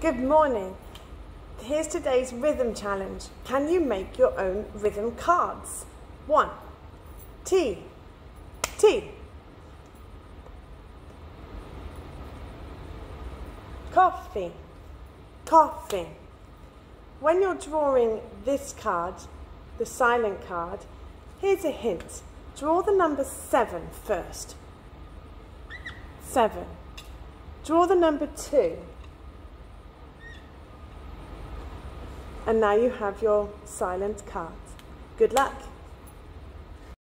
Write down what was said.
Good morning. Here's today's rhythm challenge. Can you make your own rhythm cards? One, T, T. Coffee, coffee. When you're drawing this card, the silent card, here's a hint. Draw the number seven first. Seven. Draw the number two. And now you have your silent cards. Good luck.